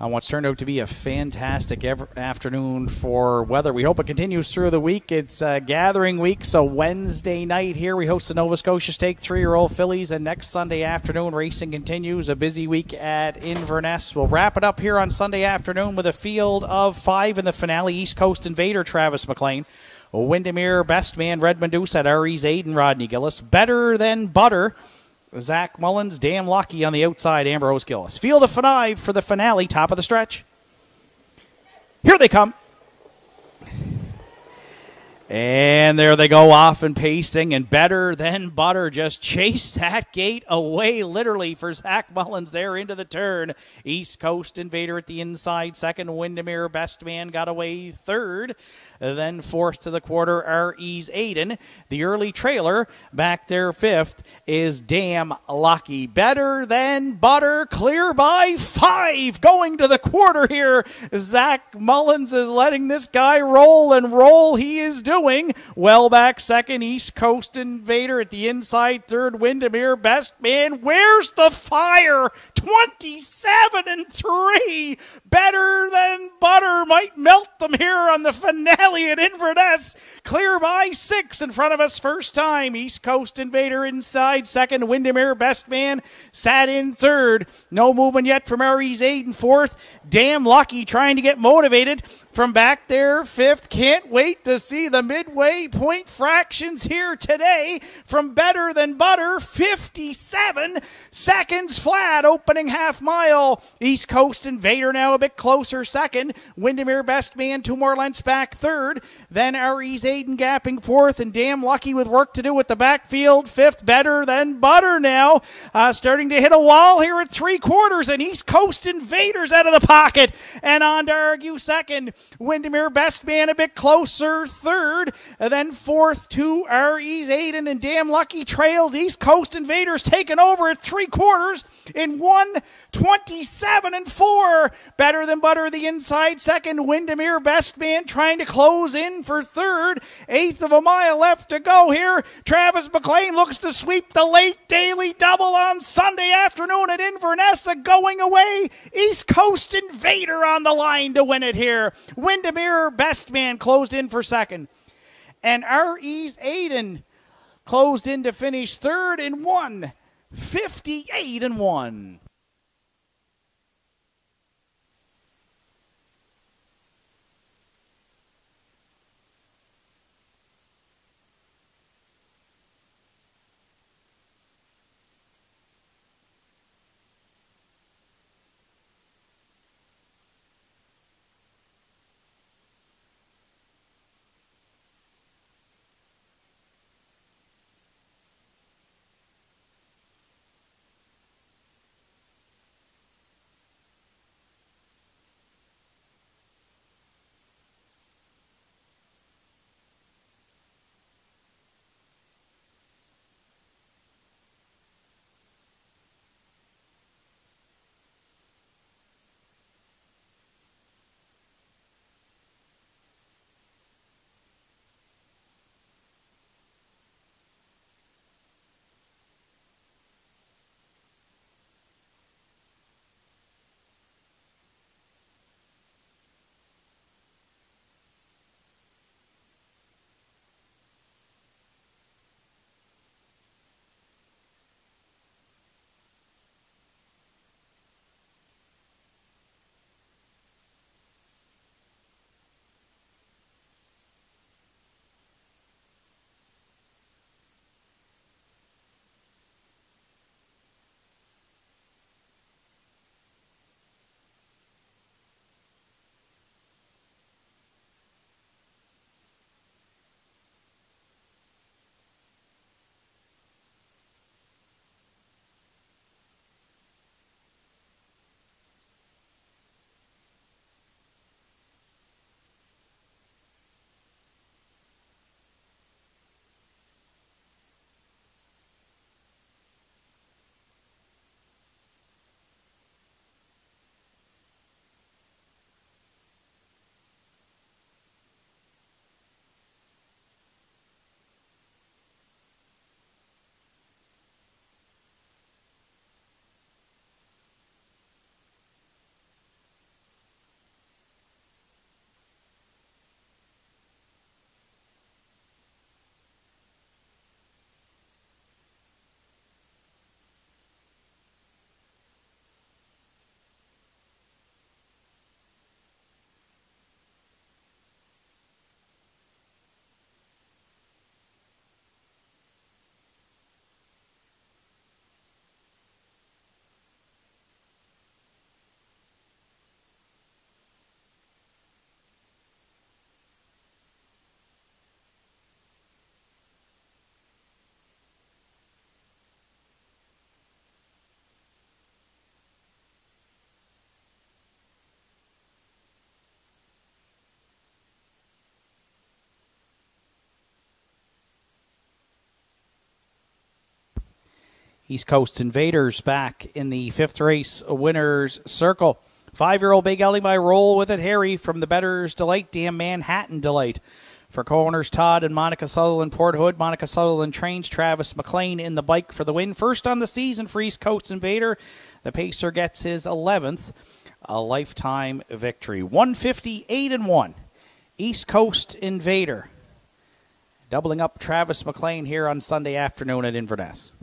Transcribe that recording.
on what's turned out to be a fantastic ever- afternoon for weather. We hope it continues through the week. It's uh, gathering week, so Wednesday night here we host the Nova Scotia Stake three-year-old fillies, and next Sunday afternoon racing continues. A busy week at Inverness. We'll wrap it up here on Sunday afternoon with a field of five in the finale. East Coast Invader Travis McLean. Windermere Best Man Red Medusa at Aries Aiden Rodney Gillis. Better than Butter. Zach Mullins, damn lucky on the outside, Ambrose Gillis. Field of five for the finale, top of the stretch. Here they come. And there they go off and pacing, and better than butter. Just chase that gate away, literally, for Zach Mullins there into the turn. East Coast Invader at the inside, second. Windermere Best Man got away third. Then fourth to the quarter, R.E.'s Aiden. The early trailer back there fifth is Damn Lucky. Better than butter, clear by five. Going to the quarter here. Zach Mullins is letting this guy roll and roll. He is doing well back second. East Coast Invader at the inside third. Windermere Best Man. Where's the fire? 27 and 3. Better than butter might melt them here on the finale at Inverness. Clear by six in front of us first time. East Coast Invader inside second. Windermere Best Man sat in third. No movement yet from Aries eight and fourth. Damn lucky trying to get motivated from back there fifth. Can't wait to see the midway point fractions here today from Better Than Butter. 57 seconds flat opening half mile. East Coast Invader now a bit closer second. Windermere Best Man two more lengths back third. Then Aries Aiden gapping fourth and Damn Lucky with work to do with the backfield fifth. Better Than Butter now uh, starting to hit a wall here at three quarters and East Coast Invaders out of the pocket and on to argue second. Windermere Best Man a bit closer third. Then fourth to Aries Aiden and Damn Lucky trails. East Coast Invaders taking over at three quarters in 127 and 4. Better than butter the inside second. Windermere Best Man trying to close in for third. Eighth of a mile left to go here. Travis McLean looks to sweep the late daily double on Sunday afternoon at Inverness going away. East Coast Invader on the line to win it here. Windermere Best Man closed in for second. And R.E.'s Aiden closed in to finish third and one. 58 and 1. East Coast Invaders back in the fifth race winners circle. Five year old Big Ellie by roll with it. Harry from the Bettor's Delight, dam Manhattan Delight. For corners, Todd and Monica Sutherland, Port Hood. Monica Sutherland trains Travis McLean in the bike for the win. First on the season for East Coast Invader. The Pacer gets his 11th, a lifetime victory. 158 and 1. East Coast Invader. Doubling up Travis McLean here on Sunday afternoon at Inverness.